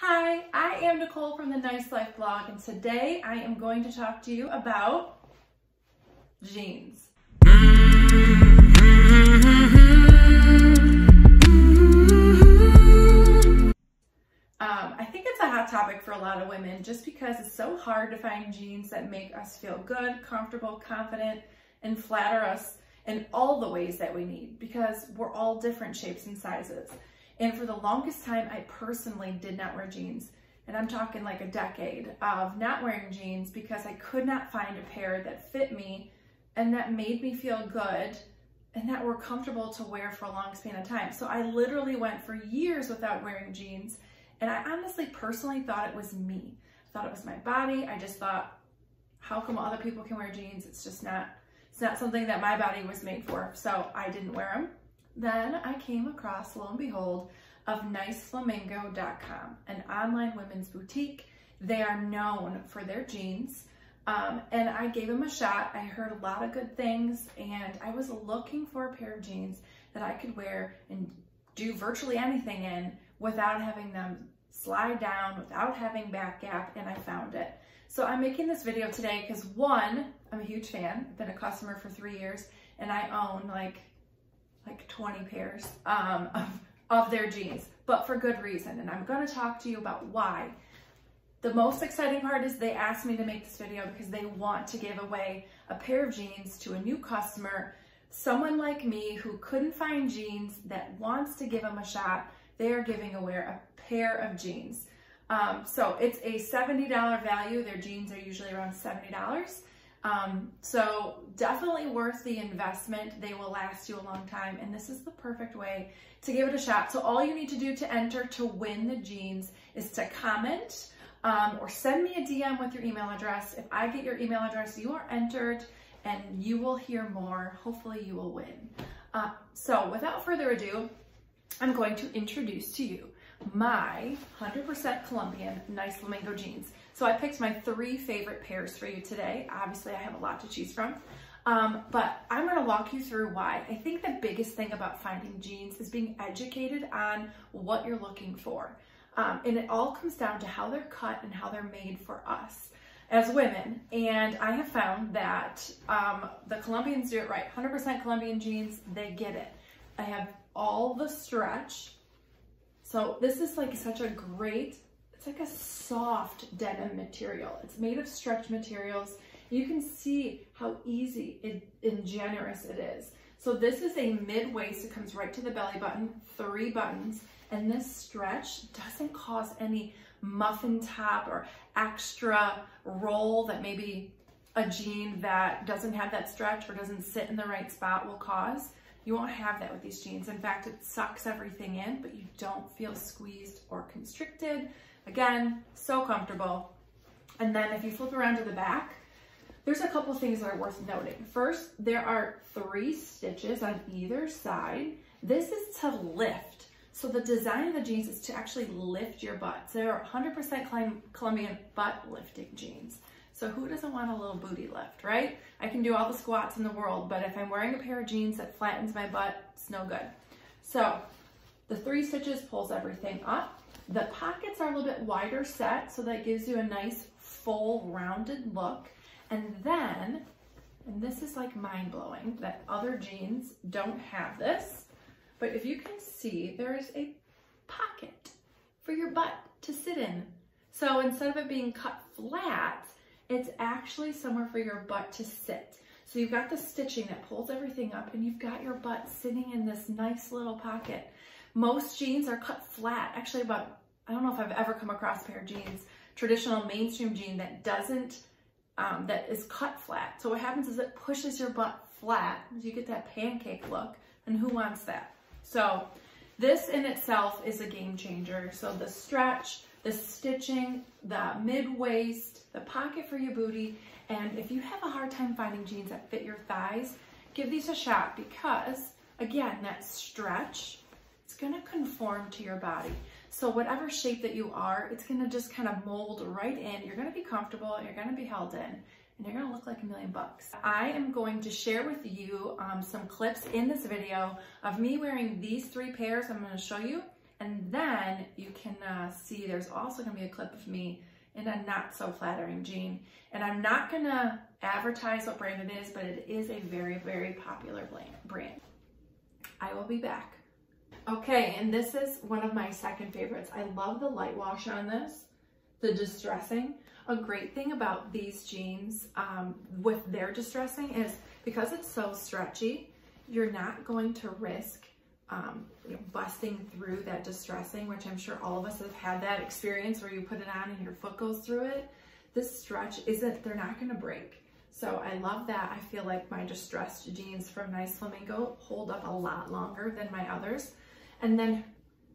Hi, I am Nicole from the Nice Life blog and today I am going to talk to you about jeans. Um, I think it's a hot topic for a lot of women just because it's so hard to find jeans that make us feel good, comfortable, confident, and flatter us in all the ways that we need because we're all different shapes and sizes. And for the longest time, I personally did not wear jeans. And I'm talking like a decade of not wearing jeans because I could not find a pair that fit me and that made me feel good and that were comfortable to wear for a long span of time. So I literally went for years without wearing jeans and I honestly, personally thought it was me. I thought it was my body. I just thought, how come other people can wear jeans? It's just not, it's not something that my body was made for. So I didn't wear them. Then I came across, lo and behold, of niceflamingo.com, an online women's boutique. They are known for their jeans. Um, and I gave them a shot. I heard a lot of good things and I was looking for a pair of jeans that I could wear and do virtually anything in without having them slide down, without having back gap, and I found it. So I'm making this video today because one, I'm a huge fan. Been a customer for three years and I own like like 20 pairs um, of, of their jeans, but for good reason. And I'm gonna talk to you about why. The most exciting part is they asked me to make this video because they want to give away a pair of jeans to a new customer, someone like me who couldn't find jeans that wants to give them a shot they are giving away a pair of jeans. Um, so it's a $70 value. Their jeans are usually around $70. Um, so definitely worth the investment. They will last you a long time. And this is the perfect way to give it a shot. So all you need to do to enter to win the jeans is to comment um, or send me a DM with your email address. If I get your email address, you are entered and you will hear more. Hopefully you will win. Uh, so without further ado, I'm going to introduce to you my 100% Colombian Nice Flamingo jeans. So I picked my three favorite pairs for you today. Obviously, I have a lot to choose from. Um, but I'm gonna walk you through why. I think the biggest thing about finding jeans is being educated on what you're looking for. Um, and it all comes down to how they're cut and how they're made for us as women. And I have found that um, the Colombians do it right. 100% Colombian jeans, they get it. I have all the stretch. So this is like such a great, it's like a soft denim material. It's made of stretch materials. You can see how easy it, and generous it is. So this is a mid-waist, it comes right to the belly button, three buttons, and this stretch doesn't cause any muffin top or extra roll that maybe a jean that doesn't have that stretch or doesn't sit in the right spot will cause. You won't have that with these jeans. In fact, it sucks everything in, but you don't feel squeezed or constricted. Again, so comfortable. And then if you flip around to the back, there's a couple things that are worth noting. First, there are three stitches on either side. This is to lift. So the design of the jeans is to actually lift your butt. So they're 100% Colombian butt lifting jeans. So who doesn't want a little booty lift, right? I can do all the squats in the world, but if I'm wearing a pair of jeans that flattens my butt, it's no good. So the three stitches pulls everything up. The pockets are a little bit wider set, so that gives you a nice full rounded look. And then, and this is like mind blowing that other jeans don't have this, but if you can see, there is a pocket for your butt to sit in. So instead of it being cut flat, it's actually somewhere for your butt to sit. So you've got the stitching that pulls everything up and you've got your butt sitting in this nice little pocket. Most jeans are cut flat. Actually about, I don't know if I've ever come across a pair of jeans, traditional mainstream jean that doesn't, um, that is cut flat. So what happens is it pushes your butt flat. You get that pancake look and who wants that? So this in itself is a game changer. So the stretch, the stitching, the mid-waist, the pocket for your booty, and if you have a hard time finding jeans that fit your thighs, give these a shot because, again, that stretch, it's gonna conform to your body. So whatever shape that you are, it's gonna just kind of mold right in. You're gonna be comfortable, you're gonna be held in, and you're gonna look like a million bucks. I am going to share with you um, some clips in this video of me wearing these three pairs I'm gonna show you And then you can uh, see there's also gonna be a clip of me in a not so flattering jean. And I'm not gonna advertise what brand it is, but it is a very, very popular brand. I will be back. Okay, and this is one of my second favorites. I love the light wash on this, the distressing. A great thing about these jeans um, with their distressing is because it's so stretchy, you're not going to risk um, you know, busting through that distressing, which I'm sure all of us have had that experience where you put it on and your foot goes through it. This stretch isn't, they're not gonna break. So I love that. I feel like my distressed jeans from Nice Flamingo hold up a lot longer than my others. And then,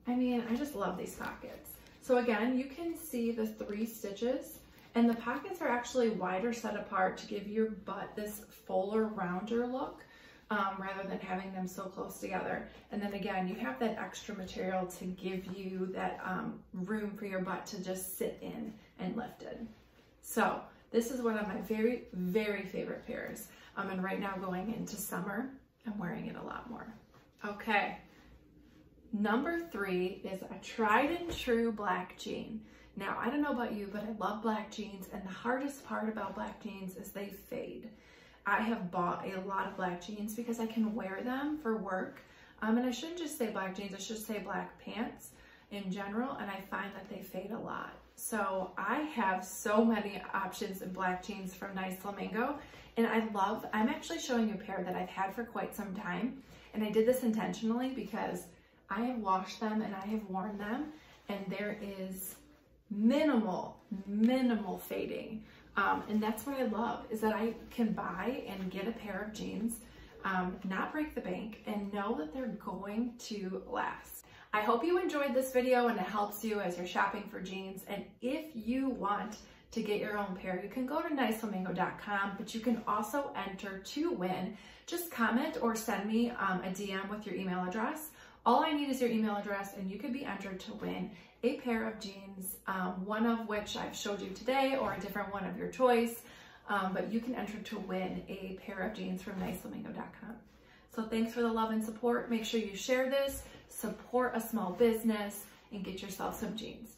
I mean, I just love these pockets. So again, you can see the three stitches and the pockets are actually wider set apart to give your butt this fuller, rounder look um, rather than having them so close together. And then again, you have that extra material to give you that um, room for your butt to just sit in and lifted. So this is one of my very, very favorite pairs. Um, and right now going into summer, I'm wearing it a lot more. Okay, number three is a tried and true black jean. Now, I don't know about you, but I love black jeans, and the hardest part about black jeans is they fade. I have bought a lot of black jeans because I can wear them for work. Um, and I shouldn't just say black jeans, I should say black pants in general, and I find that they fade a lot. So I have so many options in black jeans from Nice Flamingo, and I love, I'm actually showing you a pair that I've had for quite some time, and I did this intentionally because I have washed them and I have worn them, and there is minimal, minimal fading. Um, and that's what I love is that I can buy and get a pair of jeans, um, not break the bank and know that they're going to last. I hope you enjoyed this video and it helps you as you're shopping for jeans. And if you want to get your own pair, you can go to niceflamingo.com, but you can also enter to win. Just comment or send me um, a DM with your email address. All I need is your email address and you could be entered to win a pair of jeans, um, one of which I've showed you today or a different one of your choice, um, but you can enter to win a pair of jeans from niceflamingo.com. So thanks for the love and support. Make sure you share this, support a small business, and get yourself some jeans.